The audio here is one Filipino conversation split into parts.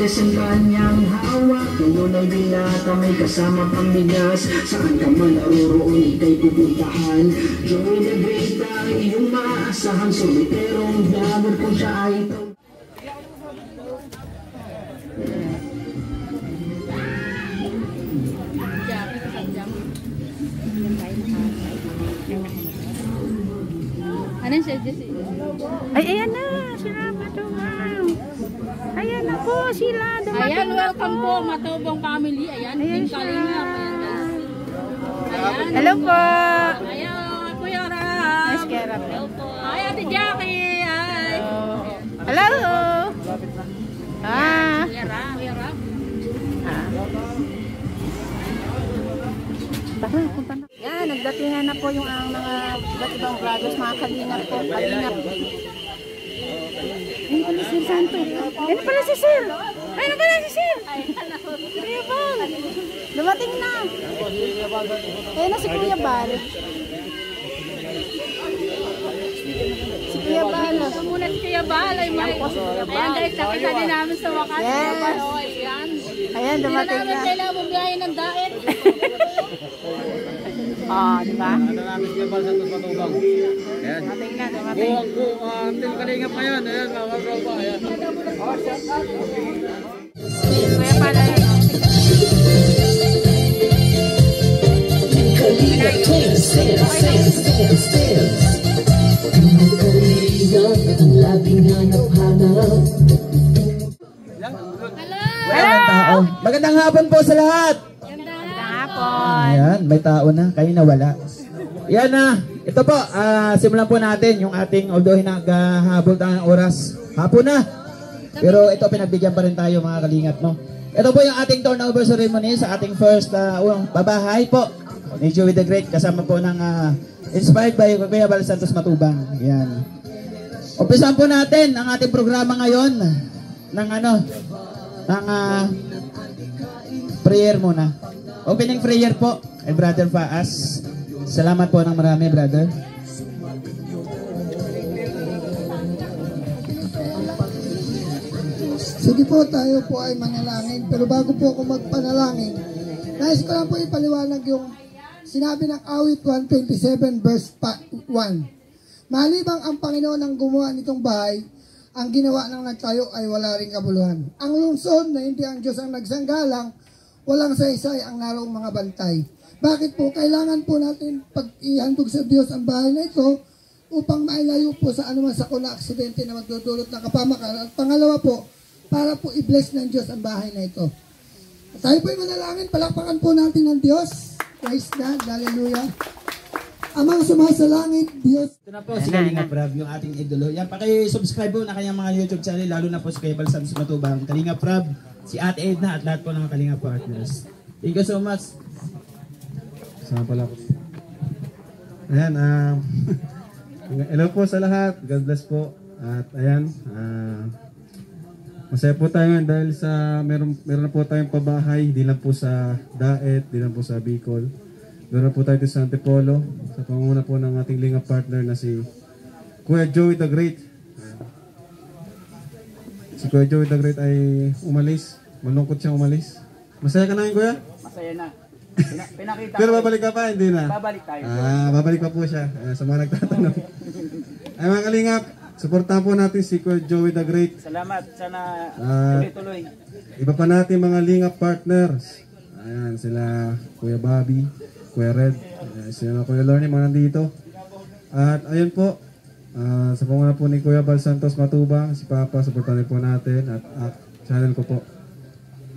Medes ang kanyang hawak Ngayon ay binata may kasama pang bigas Saan ka man naroroon ikay pupuntahan Joey the Great ang iyong maaasahan Soliterong vlogger kung siya ay ikaw Anong siya Jesse? Ay, ayan na. Sila matubang. Ayan na po sila. Dumating Ayan, welcome po, Matubong family. Ayan, Ayan Team. Kalingap. Ayan. Hello po. Ayan, Kuya Ram. Nice care up. Hi, Ate Jackie. Hi. Hello. Ah. Kuya Ram. Kuya. Tara, punta na. Yan, nagdatingan na po yung ang mga iba't ibang vloggers, mga kalingap po, kalingap. Ayun pala si Santo. Ayun pala si Sir. Ayun pala si Sir. Kuya Bal. Dumating na. Ayun na si Kuya Bal. Si Kuya Bal. Muna si Kuya Bal. Ayan guys, nakita din namin sa wakas. Yes. Kuya. Oh, ayan. Ayan, Hindi na dumating namin na. kailangan bumiyahin ng daet. Oh, di ba? Ano namin si Bal Santos Matubang. Ayan. Dumating na, dumating. Buwang uh, Team Kalingap ngayon. Ayan, mga katropa. Ayan. Kuya Bal, ayun. Kalinga Kings, stand, stand, stand, stand. Kalinga, ang labing hanap-hanap. Walang tao. Magandang hapon po sa lahat. Magandang hapon. Ayan, may tao na. Kayo na wala. Yan na. Ito po, ah, simulan po natin yung ating, although hinagahabol tayo ng oras, hapon na. Pero ito, pinagbigyan pa rin tayo mga kalingap, no? Ito po yung ating turnover ceremony sa ating first uh, babahay po. Ni Joey the Great, kasama po ng ah, inspired by Kuya Bal Santos Matubang. Yan. Umpisan po natin ang ating programa ngayon ng ano, ng ah, prayer muna. Opening prayer po kay Brother Faas. Salamat po ng marami, brother. Sige po, tayo po ay manalangin. Pero bago po ako magpanalangin, nais ko lang po ipaliwanag yung sinabi ng awit 127 verse pa- 1. Malibang ang Panginoon ang gumawa nitong bahay, ang ginawa ng nagtayo ay wala ring kabuluhan. Ang lungsod na hindi ang Diyos ang nagsanggalang, walang saysay ang naroong mga bantay. Bakit po? Kailangan po natin pag-ihandog sa Diyos ang bahay na ito upang mailayo po sa anuman sa kuna aksidente na magdudulot ng kapamakan. At pangalawa po, para po i-bless ng Diyos ang bahay na ito. At tayo po'y manalangin, palakpakan po natin ng Diyos. Praise God, hallelujah. Amang sumasalangit, Diyos, Ito na po si Kalinga Prab, yung ating idolo. Yan, paki-subscribe po na kanyang mga YouTube channel, lalo na po si Kuya Bal Santos Matubang, Kalinga Prab, si Ate Edna at lahat po ng Kalinga partners. Thank you so much. Sama pala ako. Ayan, um, hello po sa lahat. God bless po. At ayan, ah, masaya po tayo ngayon dahil sa meron, meron na po tayong pabahay, di lang po sa Daet, di lang po sa Bicol. Meron po tayo sa Antipolo, sa pangunguna po ng ating linga partner na si Kuya Joey the Great. Si Kuya Joey the Great ay umalis. Malungkot siyang umalis. Masaya ka na ngayon, Kuya? Masaya na. Pina- pinakita Pero babalik ka pa, hindi na? babalik tayo. Ah, babalik pa po siya. Ah, sa mga nagtatanong. Ay mga kalingap, supportahan po natin si Kuya Joey the Great. Salamat. Sana Ah. tuloy-tuloy. Iba pa natin mga lingap partners. Ayan, sila Kuya Bobby, Kuya Red, ayan, sila Kuya Lorne, mga nandito. At ayun po, ah, sa panguna po ni Kuya Bal Santos Matubang, si Papa, supportahan po natin at, at channel ko po.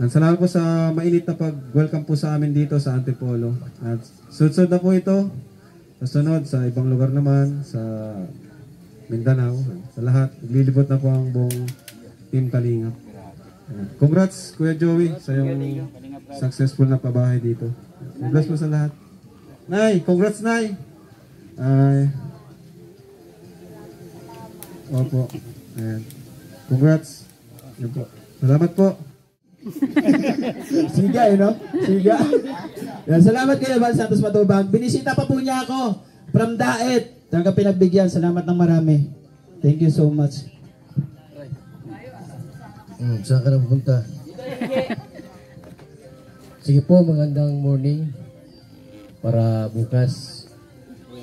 At salamat po sa mainit na pag-welcome po sa amin dito sa Antipolo. At sunod na po ito. Sa sunod, sa ibang lugar naman, sa Mindanao, sa lahat. Lilibot na po ang buong Team Kalingap. Congrats, Kuya Joey, sa yung successful na pabahay dito. Bless po sa lahat. Nay, congrats, Nay! Ay. Opo. Ayan. Congrats. Yan po. Salamat po. Siga, eh, no? Siga. Yan, salamat kayo, Val Santos Matubang. Binisita pa po niya ako from Daet. Talaga pinagbigyan. Salamat ng marami. Thank you so much. Hmm, saan ka na pupunta? Sige po, magandang morning. Para bukas.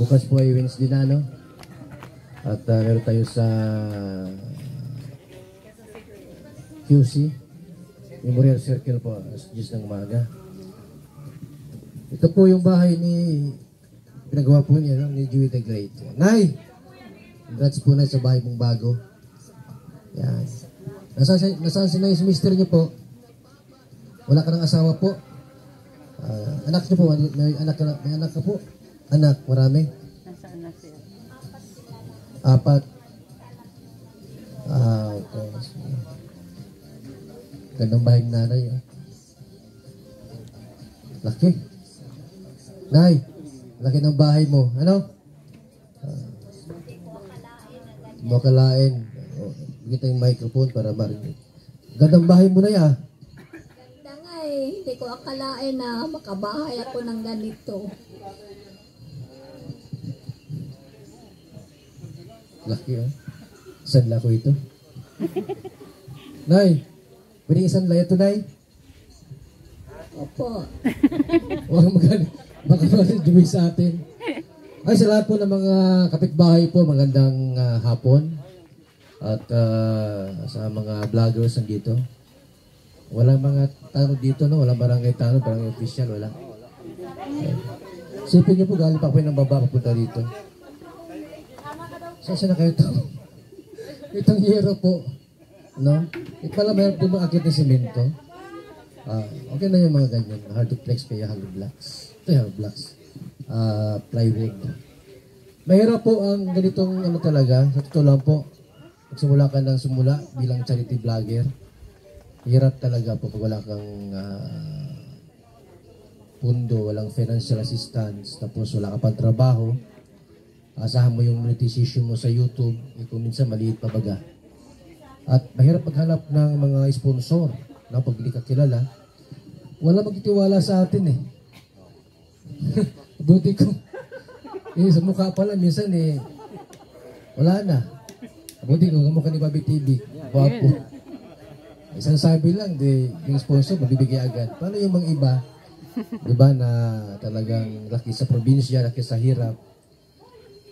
Bukas po ay Wednesday na, no? At uh, meron tayo sa QC. Memorial Circle po, alas 10 ng umaga. Ito po yung bahay ni pinagawa po niya, no? ni Dewey the Great. Nay! Congrats po na sa bahay mong bago. Yan. Nasaan, nasaan si Nay, si mister niyo po? Wala ka ng asawa po? Ah, anak niyo po, may, may anak ka, may anak ka po? Anak, marami? Nasaan na siya? Apat. Ah, okay. Gandang bahay ng nanay. Oh. Laki. Nay, laki ng bahay mo. Ano? Ah, Makalain. Oh, kita yung microphone para marinig. Gandang bahay mo na ya. Dangay, hindi ko akalain na makabahay ako ng ganito. Laki oh. Saan ko ito? Nay, pwede isang laya to, Nay? Opo. Huwag magaling. Baka magaling sa atin. Ay, sa lahat po ng mga kapitbahay po, magandang ah, hapon. At ah, sa mga vloggers nandito. Walang mga tanong dito, no? Walang barangay tanong, barangay official, wala. Okay. Sipin niyo po, galing pa po ng baba papunta dito. Saan siya na kayo ito? Itong hero po. No? Ito pala mayroon po mga akit ng simento. Ah, okay na yung mga ganyan. Hard to flex kaya hollow blocks. Ito yung hollow blocks. Ah, plywood. Mahirap po ang ganitong ano talaga. Sa totoo lang po, magsimula ka ng sumula bilang charity vlogger. Hirap talaga po pag wala kang ah, pundo, walang financial assistance, tapos wala ka pang trabaho. Asahan mo yung monetization mo sa YouTube, eh, minsan maliit pa baga. At mahirap maghanap ng mga sponsor na pag ka kilala. Wala magtitiwala sa atin eh. Buti ko. Eh, sa mukha pala, minsan eh, wala na. Buti ko, kamukha ni Bobby TV. Wapo. Isang sabi lang, di, yung sponsor, mabibigay agad. Paano yung mga iba, di ba, na talagang laki sa probinsya, laki sa hirap.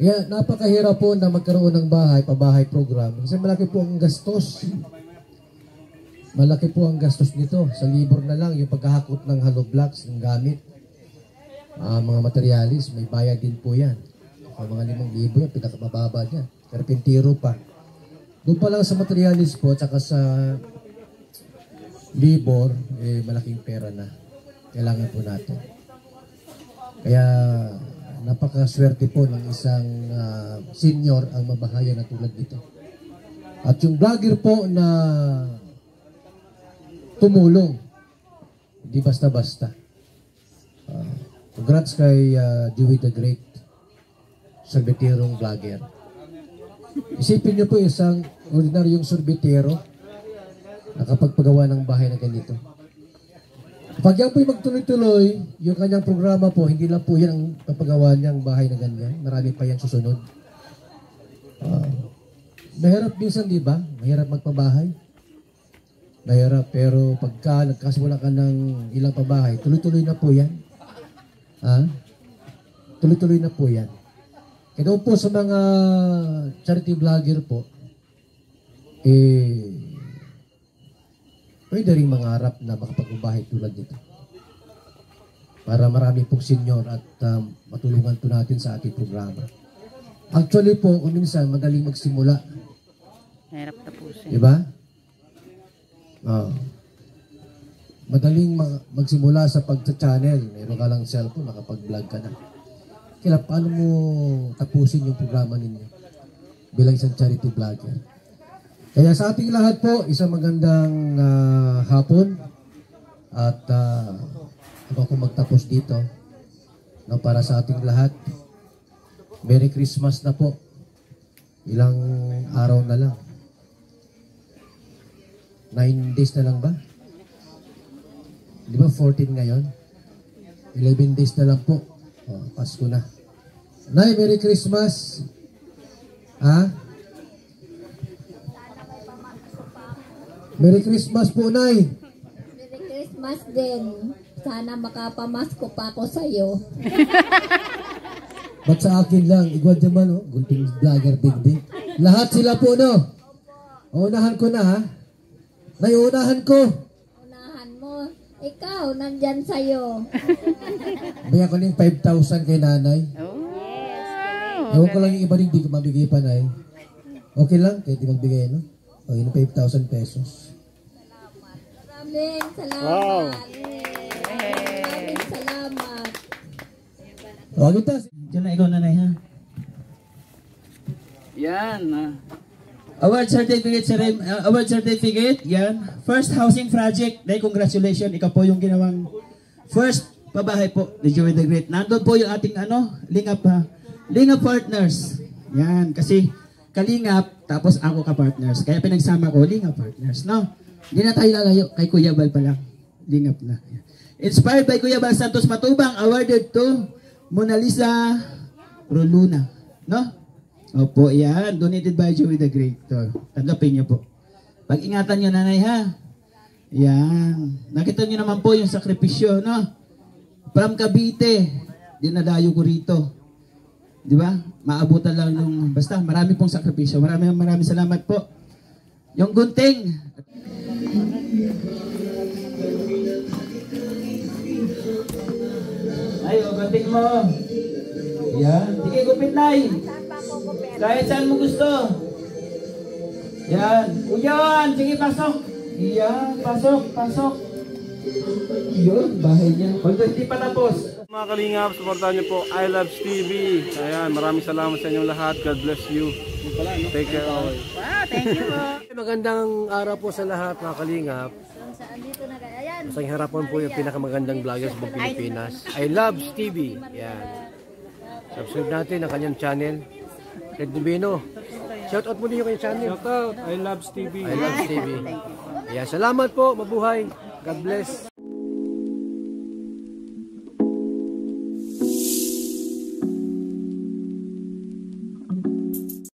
Kaya napakahirap po na magkaroon ng bahay, pabahay program. Kasi malaki po ang gastos. Malaki po ang gastos nito. Sa libor na lang, yung pagkahakot ng hollow blocks, ng gamit. Ah, mga materialis, may bayad din po yan. Ang mga limang libo yan, pinakamababa niya. Karpintero pa. Doon pa lang sa materialis po, tsaka sa libor, eh, malaking pera na. Kailangan po natin. Kaya napakaswerte po ng isang ah, senior ang mabahaya na tulad dito. At yung vlogger po na tumulong, hindi basta-basta. Ah, congrats kay uh, Dewey the Great, sorbeterong vlogger. Isipin niyo po isang ordinaryong sorbetero nakapagpagawa ng bahay na ganito. Pag yan po'y magtuloy-tuloy, yung kanyang programa po, hindi lang po yan ang papagawa niyang bahay na ganyan. Marami pa yan susunod. Ah, mahirap minsan, di ba? Mahirap magpabahay. Mahirap, pero pagka nagkasimula ka ng ilang pabahay, tuloy-tuloy na po yan. Ha? Tuloy-tuloy na po yan. Kaya po sa mga charity vlogger po, eh, pwede rin mangarap na makapagbabahay tulad nito. Para marami pong senior at um, matulungan po natin sa ating programa. Actually po, kung minsan, madaling magsimula. Hirap tapusin. Di ba? Oh. Madaling mag- magsimula sa pag-channel. Meron ka lang cellphone, makapag-vlog ka na. Kaya paano mo tapusin yung programa ninyo bilang isang charity vlogger? Kaya sa ating lahat po, isang magandang ah, hapon at uh, ako magtapos dito no, para sa ating lahat. Merry Christmas na po. Ilang araw na lang. Nine days na lang ba? Di ba 14 ngayon? 11 days na lang po. Oh, Pasko na. Nay, Merry Christmas. Ha? Merry Christmas po, Nay. Merry Christmas din. Sana makapamasko pa ako sa'yo. Ba't sa akin lang? Igwad naman, oh. Gunting vlogger, big big. Lahat sila po, no? Unahan ko na, ha? Nay, unahan ko. Unahan mo. Ikaw, nandyan sa'yo. Bigyan ko ng 5,000 kay nanay. Ewan ko lang yung iba rin, di ko mabigay pa, Nay. Okay lang, kahit di magbigay, no? O, yun ang 5,000 pesos. Maraming salamat. Maraming salamat. O, kita. Diyan na ikaw nanay ha. Yan. ah. Award certificate, sir, uh, award certificate, yan. First housing project, dahil congratulations, ikaw po yung ginawang first pabahay po ni Joey the Great. Nandun po yung ating ano, Lingap ha. Lingap partners. Yan, kasi Kalingap, tapos ako ka partners. Kaya pinagsama ko, Lingap partners, no? Hindi na tayo lalayo, kay Kuya Bal pa lang. Lingap na. Inspired by Kuya Bal Santos Matubang, awarded to Mona Lisa Roluna, no? Opo, yan. Donated by Joey the Great. To. Tanggapin niyo po. Pag-ingatan niyo, nanay, ha? Yan. Nakita niyo naman po yung sakripisyo, no? From Cavite, dinadayo ko rito. Di ba? Maabutan lang yung, basta marami pong sakripisyo. Marami, marami salamat po. Yung gunting. Ay, o, gunting mo. Yan. Sige, gupit, nay. Kahit saan mo gusto. Yan. Uyan, sige pasok. Yan, pasok, pasok. Yun, bahay niya. Hindi pa tapos. Mga kalingap, supportahan niyo po I Love TV. Ayan, maraming salamat sa inyong lahat. God bless you. Take care all. Magandang araw po sa lahat, mga kalingap. Sa harapan po yung pinakamagandang vlogger sa buong Pilipinas. I love TV. Yan. Subscribe natin ang kanyang channel. Red Nubino. Shout out mo din yung kanyang channel. Shout out, I Love TV. I love TV. Yan. Salamat po. Mabuhay. God bless.